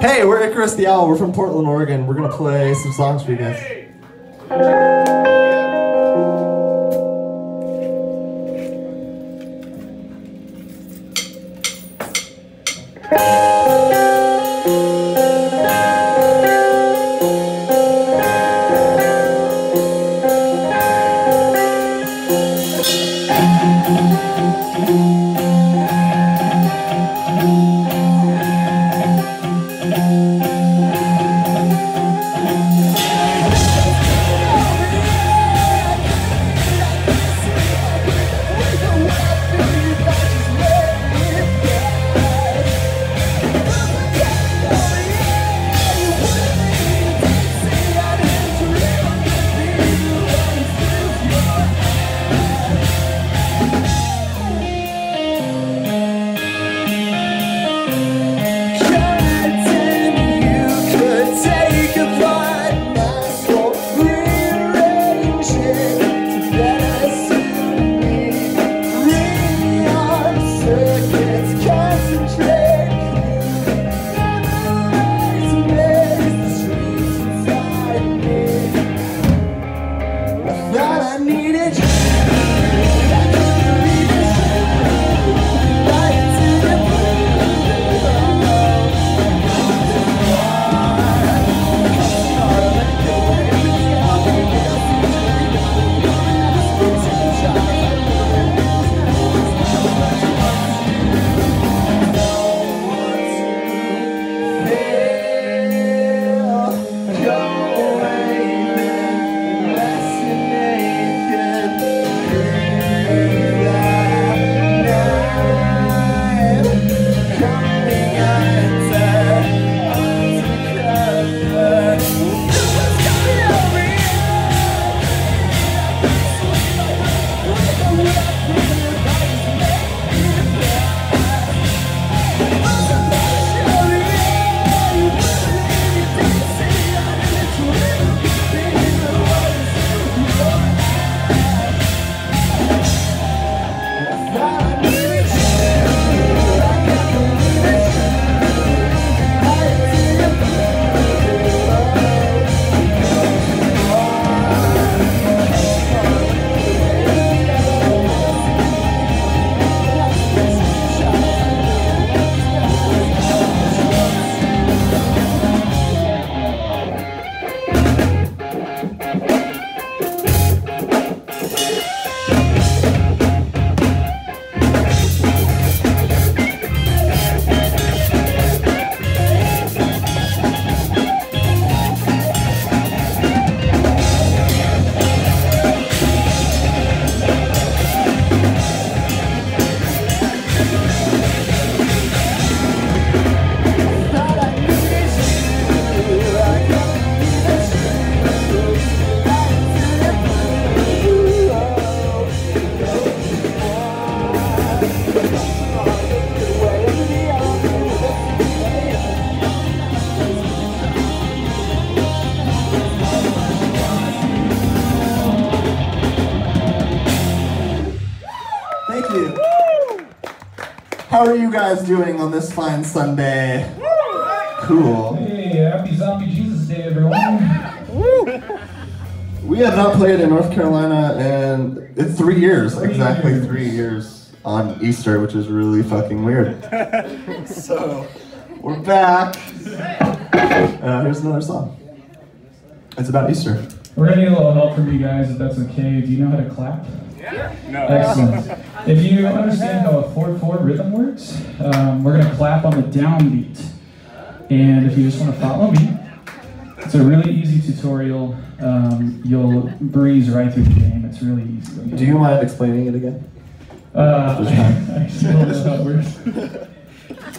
Hey, we're Icarus the Owl. We're from Portland, Oregon. We're gonna play some songs for you guys. That I How are you guys doing on this fine Sunday? Cool. Hey, happy Zombie Jesus Day, everyone. We have not played in North Carolina in it's three years, Three exactly years. three years on Easter, which is really fucking weird. so we're back. Uh, here's another song. It's about Easter. We're gonna need a little help from you guys, if that's okay. Do you know how to clap? Yeah. No. Excellent. If you understand how a 4-4 rhythm works, um, we're gonna clap on the downbeat. And if you just wanna follow me, it's a really easy tutorial. Um, you'll breeze right through the game. It's really easy. Do you mind explaining it again? Uh, I still don't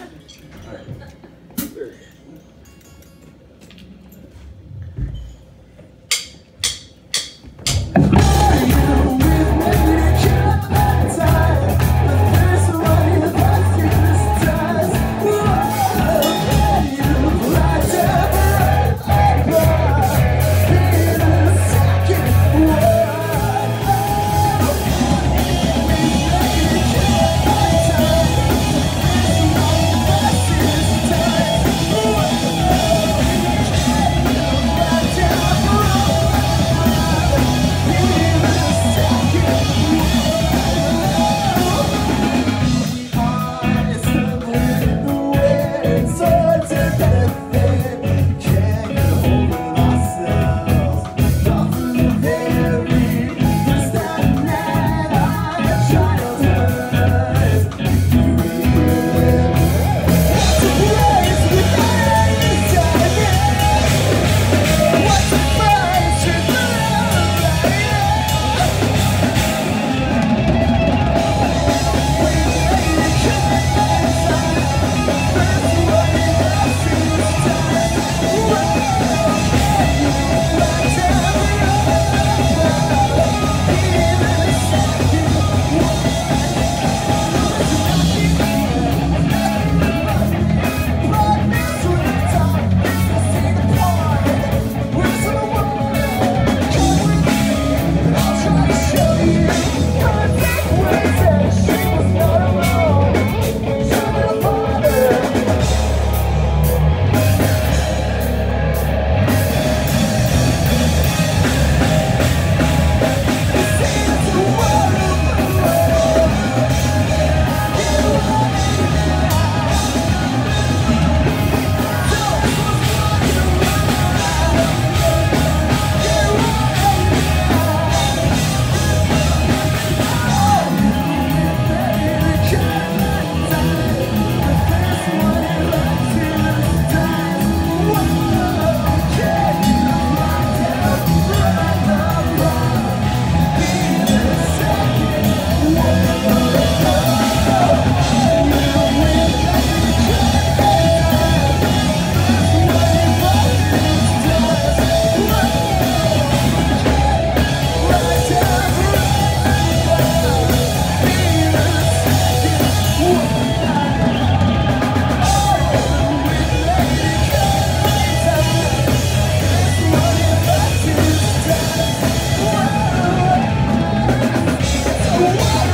Whoa!